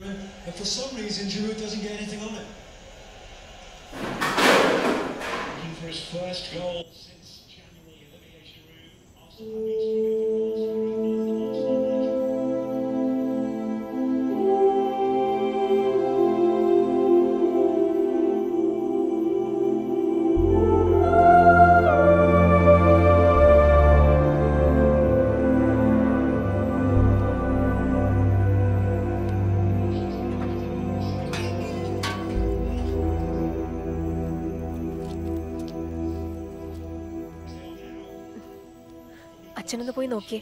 And for some reason, Giroud doesn't get anything on it. Looking for his first goal since January, Olivier Giroud. Arsenal അച്ഛനൊന്ന് പോയി നോക്കിയേ.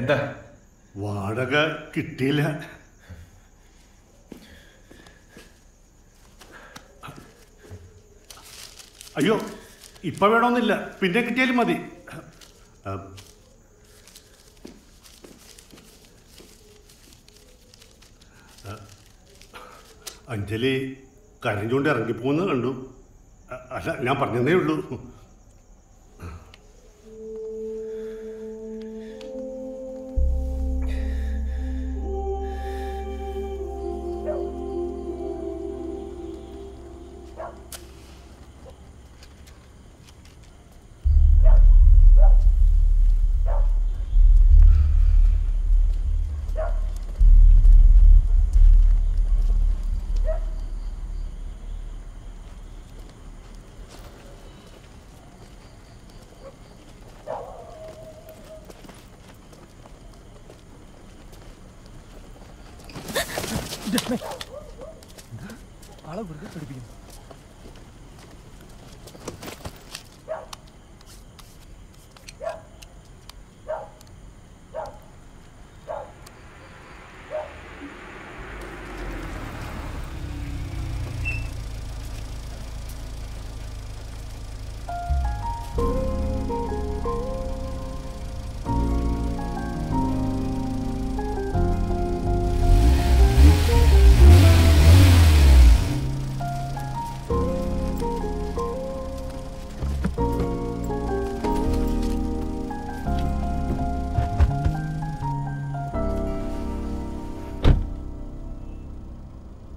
എന്താ? വാടക കിട്ടിയില്ല. അയ്യോ ഇപ്പൊ വേണമെന്നില്ല പിന്നെ കിട്ടിയാലും മതി. അഞ്ജലി കരഞ്ഞുകൊണ്ട് ഇറങ്ങിപ്പോന്ന് കണ്ടു. അല്ല ഞാൻ പറഞ്ഞതേ ഉള്ളൂ. ആളെ വെറുതെ പഠിപ്പിക്കുന്നു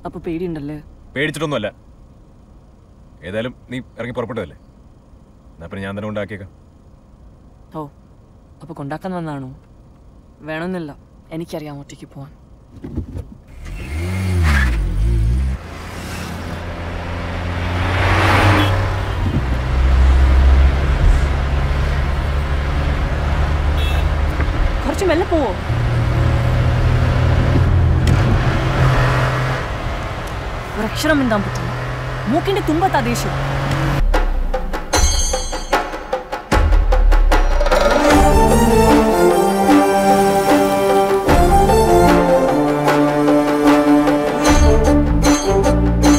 അപ്പൊ പേടിയുണ്ടല്ലേ? പേടിച്ചിട്ടൊന്നുമല്ല. ഏതായാലും നീ ഇറങ്ങി പുറപ്പെട്ടതല്ലേ? എന്നാ പിന്നെ ഞാൻ തന്നെ ഉണ്ടാക്കിയേക്കാം ഓ അപ്പൊ കൊണ്ടാക്കാൻ വന്നാണോ വേണമെന്നില്ല. എനിക്കറിയാം ഒറ്റയ്ക്ക് പോവാൻ. കുറച്ച് മെല്ലെ പോവോ? ഒരക്ഷരം മിണ്ടാൻ പറ്റില്ല മൂക്കിന്റെ തുമ്പത്താ ദേഷ്യം